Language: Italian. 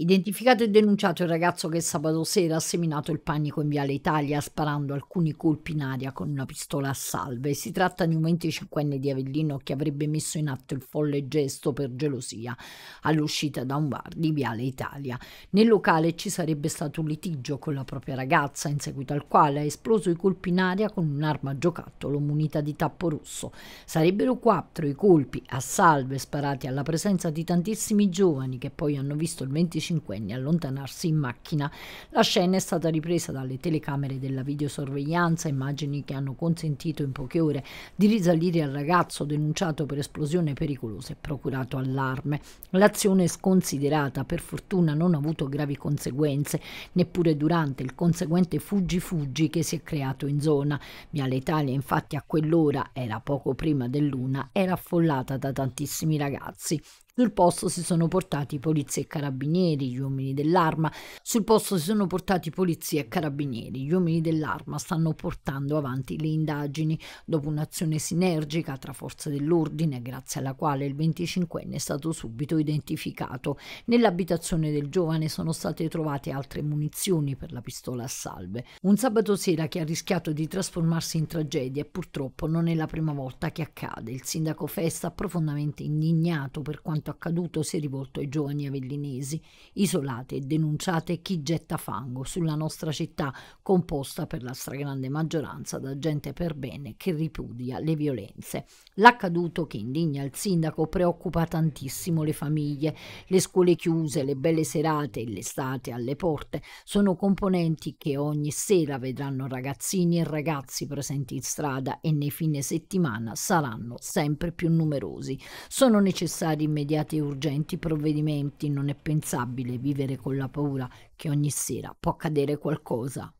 Identificato e denunciato il ragazzo che sabato sera ha seminato il panico in Viale Italia sparando alcuni colpi in aria con una pistola a salve. Si tratta di un 25enne di Avellino che avrebbe messo in atto il folle gesto per gelosia all'uscita da un bar di Viale Italia. Nel locale ci sarebbe stato un litigio con la propria ragazza in seguito al quale ha esploso i colpi in aria con un'arma giocattolo munita di tappo rosso. Sarebbero quattro i colpi a salve sparati alla presenza di tantissimi giovani che poi hanno visto il 25 cinquenni allontanarsi in macchina. La scena è stata ripresa dalle telecamere della videosorveglianza, immagini che hanno consentito in poche ore di risalire al ragazzo denunciato per esplosione pericolosa e procurato allarme. L'azione sconsiderata per fortuna non ha avuto gravi conseguenze, neppure durante il conseguente fuggi-fuggi che si è creato in zona. Viale Italia infatti a quell'ora, era poco prima dell'una, era affollata da tantissimi ragazzi. Sul posto si sono portati polizia e carabinieri, gli uomini dell'arma. Sul posto si sono portati polizia e carabinieri. Gli uomini dell'arma stanno portando avanti le indagini dopo un'azione sinergica tra forze dell'ordine, grazie alla quale il 25enne è stato subito identificato. Nell'abitazione del giovane sono state trovate altre munizioni per la pistola a salve. Un sabato sera che ha rischiato di trasformarsi in tragedia purtroppo non è la prima volta che accade. Il sindaco Festa, profondamente indignato per quanto quanto accaduto si è rivolto ai giovani avellinesi, isolate e denunciate chi getta fango sulla nostra città, composta per la stragrande maggioranza da gente per bene che ripudia le violenze. L'accaduto che indigna il sindaco preoccupa tantissimo le famiglie, le scuole chiuse, le belle serate e l'estate alle porte sono componenti che ogni sera vedranno ragazzini e ragazzi presenti in strada e nei fine settimana saranno sempre più numerosi. Sono necessari immediati immediati e urgenti provvedimenti, non è pensabile vivere con la paura che ogni sera può accadere qualcosa.